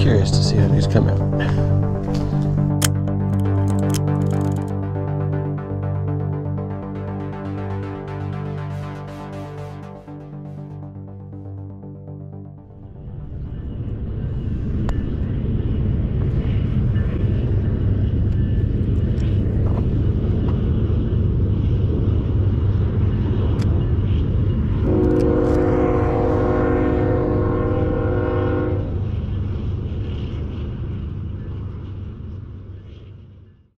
Curious to see how these come out.